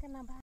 跟老爸